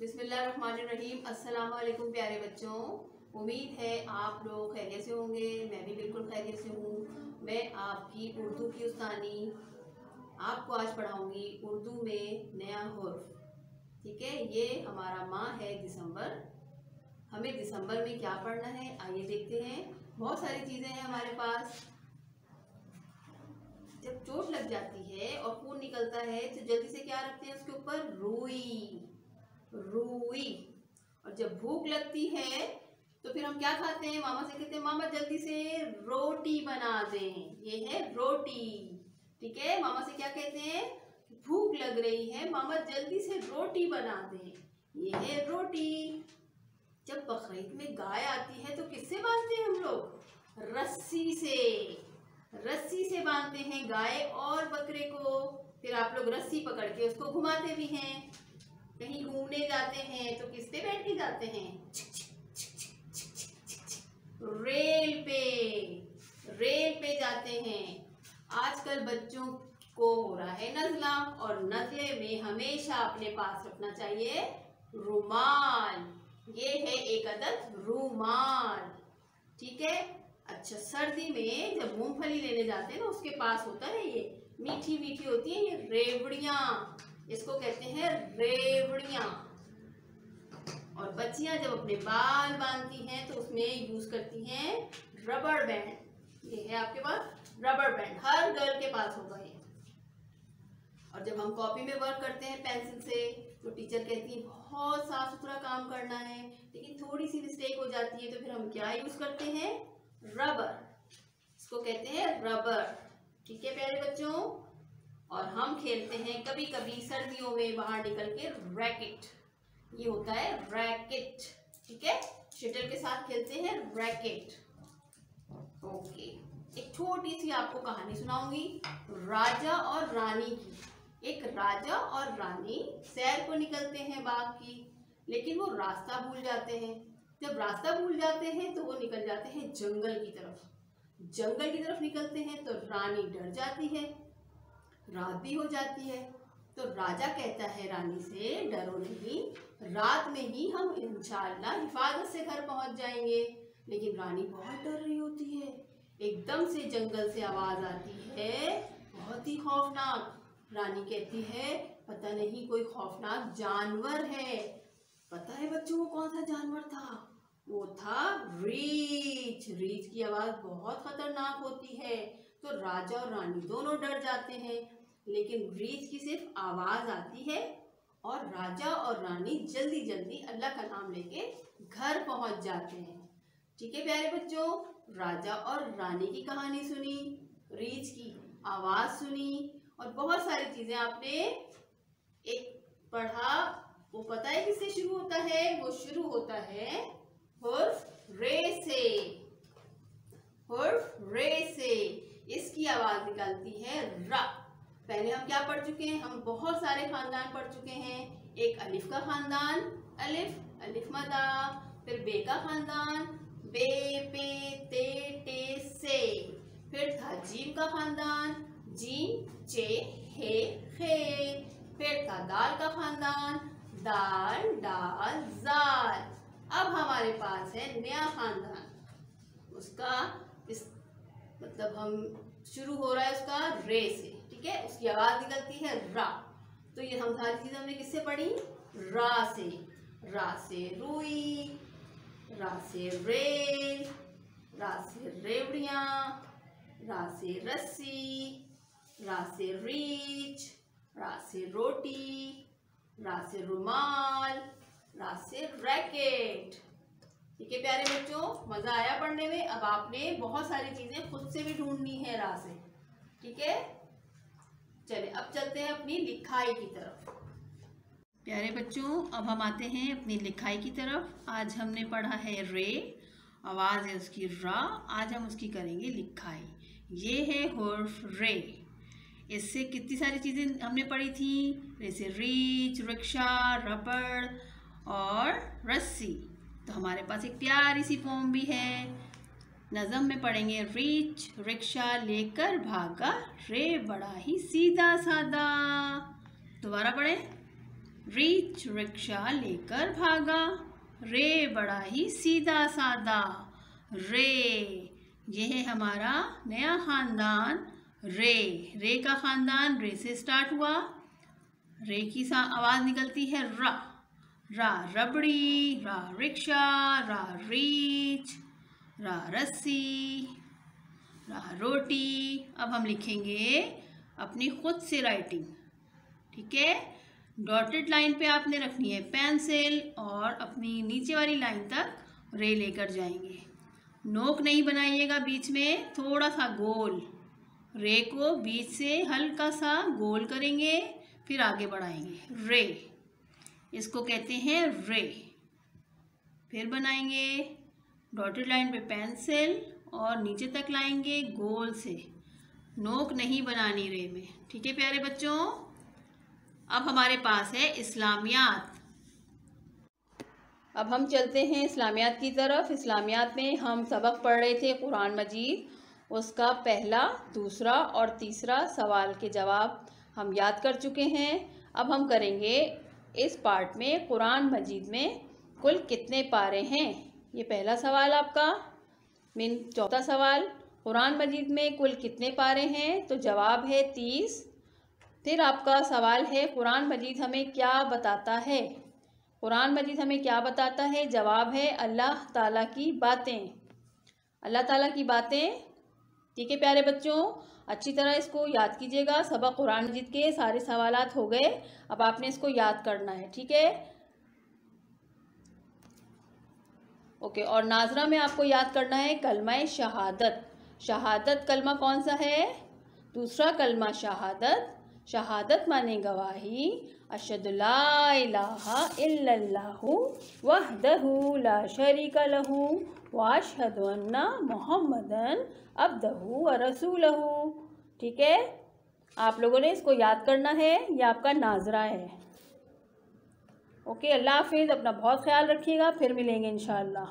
अस्सलाम वालेकुम प्यारे बच्चों। उम्मीद है आप लोग खैरियत से होंगे, मैं भी बिल्कुल खैरियत से हूँ। मैं आपकी उर्दू की उस्तानी। आपको आज पढ़ाऊँगी उर्दू में नया हुर्फ। ठीक है, ये हमारा माह है दिसंबर। हमें दिसंबर में क्या पढ़ना है, आइए देखते हैं। बहुत सारी चीज़ें हैं हमारे पास। जब चोट लग जाती है और खून निकलता है तो जल्दी से क्या रखते हैं उसके ऊपर? रुई। रुई। और जब भूख लगती है तो फिर हम क्या खाते हैं? मामा से कहते हैं, मामा, जल्दी से रोटी बना दें। ये है रोटी। ठीक है? मामा से क्या कहते हैं? भूख लग रही है। मामा, जल्दी से रोटी बना दें। ये है रोटी। जब बकरीद में गाय आती है तो किससे बांधते हैं हम लोग? रस्सी से। रस्सी से बांधते हैं गाय और बकरे को। फिर आप लोग रस्सी पकड़ के उसको घुमाते भी हैं। कहीं घूमने जाते हैं तो किस पे बैठ के जाते हैं? रेल पे। रेल पे जाते हैं। आजकल बच्चों को हो रहा है नजला और नजले में हमेशा अपने पास रखना चाहिए रुमाल। ये है एक अदद रुमाल। ठीक है? अच्छा सर्दी में जब मूंगफली लेने जाते हैं ना, उसके पास होता है ये। मीठी मीठी होती है ये रेवड़िया। इसको कहते हैं रेवड़िया। और बच्चियाँ जब अपने बाल बांधती हैं तो उसमें यूज़ करती हैं रबड़ बैंड ये है आपके पास रबड़ बैंड हर गर्ल के पास होगा ये। और जब हम कॉपी में वर्क करते हैं पेंसिल से तो टीचर कहती है, बहुत साफ़ सुथरा काम करना है। लेकिन थोड़ी सी मिस्टेक हो जाती है तो फिर हम क्या यूज़ करते हैं? रबर इसको कहते हैं रबर ठीक है प्यारे बच्चों? और हम खेलते हैं कभी कभी सर्दियों में बाहर निकल के रैकेट। ये होता है रैकेट, ठीक है? शटर के साथ खेलते हैं रैकेट। ओके एक छोटी सी आपको कहानी सुनाऊँगी। राजा और रानी की। एक राजा और रानी सैर को निकलते हैं बाग की, लेकिन वो रास्ता भूल जाते हैं। जब रास्ता भूल जाते हैं तो वो निकल जाते हैं जंगल की तरफ़। जंगल की तरफ़ निकलते हैं तो रानी डर जाती है। रात भी हो जाती है। तो राजा कहता है, रानी से डरो नहीं, रात में ही हम इंशाल्लाह हिफाजत से घर पहुँच जाएँगे। लेकिन रानी बहुत डर रही होती है। एकदम से जंगल से आवाज़ आती है, बहुत ही खौफनाक। रानी कहती है, पता नहीं कोई खौफनाक जानवर है। पता है बच्चों को कौन सा जानवर था? वो था रीछ। रीछ की आवाज़ बहुत खतरनाक होती है। तो राजा और रानी दोनों डर जाते हैं। लेकिन रीछ की सिर्फ़ आवाज़ आती है और राजा और रानी जल्दी जल्दी अल्लाह का नाम लेके घर पहुँच जाते हैं। ठीक है प्यारे बच्चों? राजा और रानी की कहानी सुनी रीछ की आवाज़ सुनी और बहुत सारी चीज़ें आपने एक पढ़ा। वो पता है किससे शुरू होता है? वो शुरू होता है रे से। रे से। इसकी आवाज़ निकलती है रा। पहले हम क्या पढ़ चुके हैं? हम बहुत सारे खानदान पढ़ चुके हैं। एक अलिफ का खानदान, अलिफ अलिफ मदा, फिर बे का खानदान, बे, पे, ते, टे, से। फिर था जीम का खानदान, जीम, चे, हे, खे। फिर था दाल का खानदान, दाल डाल जाल। अब हमारे पास है नया खानदान। उसका इस मतलब हम शुरू हो रहा है उसका रे से। ठीक है? उसकी आवाज़ निकलती है रा। तो ये हम सारी चीज़ें हमने किससे पढ़ी? रा से। रा से रुई, रा से रेल, रा से रेवड़िया, रा से रस्सी, रा से रीच रा से रोटी, रा से रुमाल, रा से रैकेट। ठीक है प्यारे बच्चों? मज़ा आया पढ़ने में। अब आपने बहुत सारी चीज़ें खुद से भी ढूंढनी है रा से। ठीक है? चले अब चलते हैं अपनी लिखाई की तरफ़। प्यारे बच्चों, अब हम आते हैं अपनी लिखाई की तरफ़। आज हमने पढ़ा है रे, आवाज़ है उसकी रा, आज हम उसकी करेंगे लिखाई। ये है हुर्फ रे। इससे कितनी सारी चीज़ें हमने पढ़ी थी? जैसे रीच रिक्शा रबड़ और रस्सी। तो हमारे पास एक प्यारी सी फॉर्म भी है। नज़म में पढ़ेंगे रिच रिक्शा लेकर भागा रे, बड़ा ही सीधा सादा दोबारा पढ़े, रिच रिक्शा लेकर भागा रे, बड़ा ही सीधा सादा रे, ये है हमारा नया खानदान। रे रे का खानदान रे से स्टार्ट हुआ। रे की सा आवाज़ निकलती है, रा रा रबड़ी, रा रिक्शा, रा रीच। रा रस्सी, रा रोटी। अब हम लिखेंगे अपनी खुद से राइटिंग ठीक है? डॉटेड लाइन पे आपने रखनी है पेंसिल और अपनी नीचे वाली लाइन तक रे लेकर जाएँगे। नोक नहीं बनाइएगा बीच में, थोड़ा सा गोल। रे को बीच से हल्का सा गोल करेंगे, फिर आगे बढ़ाएँगे। रे। इसको कहते हैं रे। फिर बनाएँगे। डॉटेड लाइन पे पेंसिल और नीचे तक लाएँगे गोल से। नोक नहीं बनानी रे में। ठीक है प्यारे बच्चों? अब हमारे पास है इस्लामियात। अब हम चलते हैं इस्लामियात की तरफ़। इस्लामियात में हम सबक पढ़ रहे थे कुरान मजीद। उसका पहला, दूसरा और तीसरा सवाल के जवाब हम याद कर चुके हैं। अब हम करेंगे इस पार्ट में कुरान मजीद में कुल कितने पारे हैं? ये पहला सवाल आपका। मीन चौथा सवाल, कुरान मजीद में कुल कितने पारे हैं? तो जवाब है तीस। फिर आपका सवाल है, कुरान मजीद हमें क्या बताता है? कुरान मजीद हमें क्या बताता है? जवाब है अल्लाह ताला की बातें। अल्लाह ताला की बातें। ठीक है प्यारे बच्चों, अच्छी तरह इसको याद कीजिएगा। सबक कुरान मजीद के सारे सवाल हो गए। अब आपने इसको याद करना है, ठीक है? ओके और नाजरा में आपको याद करना है कलमा शहादत। शहादत कलमा कौन सा है? दूसरा कलमा शहादत। शहादत माने गवाही। अशदुल्लाहु वहदहु ला शरीक लहू वाशहदन्ना मोहम्मदन अब्दहु रसूलहु। ठीक है? आप लोगों ने इसको याद करना है ये आपका नाजरा है? ओके अल्लाह हाफिज़ अपना बहुत ख्याल रखिएगा फिर मिलेंगे इंशाल्लाह